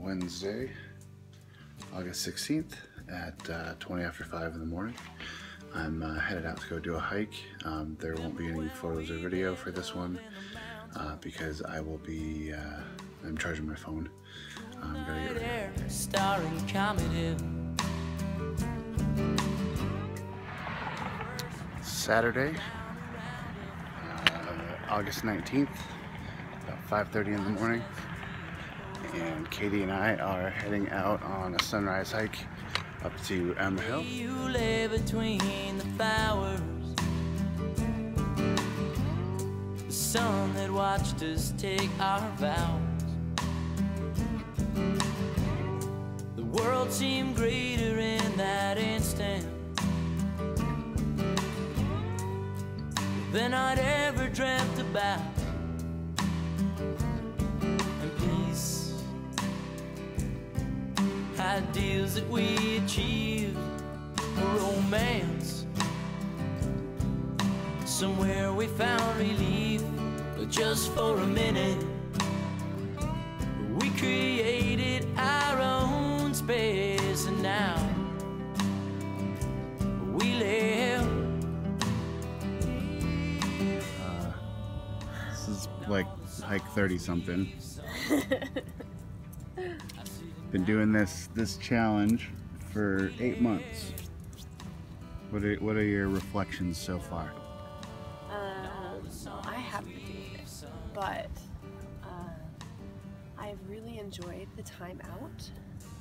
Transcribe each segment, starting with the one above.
Wednesday, August 16th at uh, 20 after 5 in the morning. I'm uh, headed out to go do a hike. Um, there won't be any photos or video for this one uh, because I will be, uh, I'm charging my phone. Um, gotta get ready. Starring comedy. Saturday, uh, August 19th, about 5.30 in the morning. And Katie and I are heading out on a sunrise hike up to M Hill. You lay between the flowers. The sun that watched us take our vows. The world seemed greater in that instant than I'd ever dreamt about. Ideals that we achieved, romance. Somewhere we found relief, but just for a minute. We created our own space, and now we live. This is like hike 30 something. Been doing this this challenge for eight months. What are, what are your reflections so far? Um, I haven't been doing it, but uh, I've really enjoyed the time out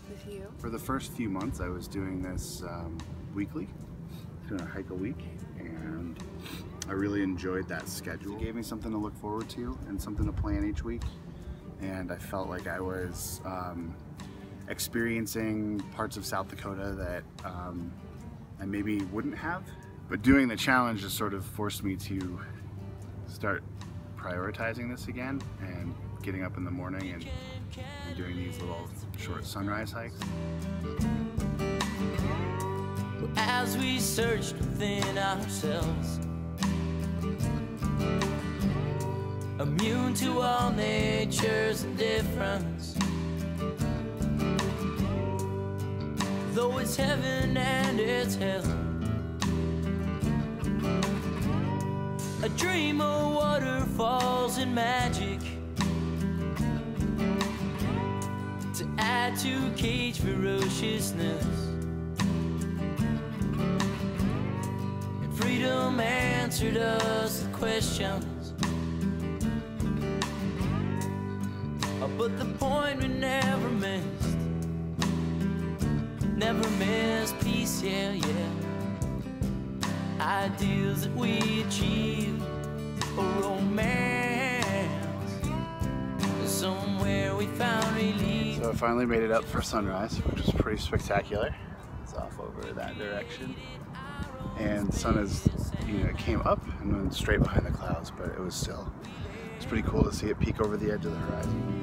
with you. For the first few months, I was doing this um, weekly, doing a hike a week, and I really enjoyed that schedule. It gave me something to look forward to and something to plan each week, and I felt like I was um, experiencing parts of South Dakota that um, I maybe wouldn't have. But doing the challenge just sort of forced me to start prioritizing this again and getting up in the morning and, and doing these little short sunrise hikes. as we searched within ourselves. Immune to all nature's indifference. Though it's heaven and it's hell. A dream of waterfalls and magic. To add to cage ferociousness. And freedom answered us the questions. But the point we never missed. Never missed peace, yeah, yeah. Ideals that we achieved. A romance. Somewhere we found relief. So I finally made it up for sunrise, which was pretty spectacular. It's off over that direction. And the sun is, you know, came up and went straight behind the clouds, but it was still, it's pretty cool to see it peek over the edge of the horizon.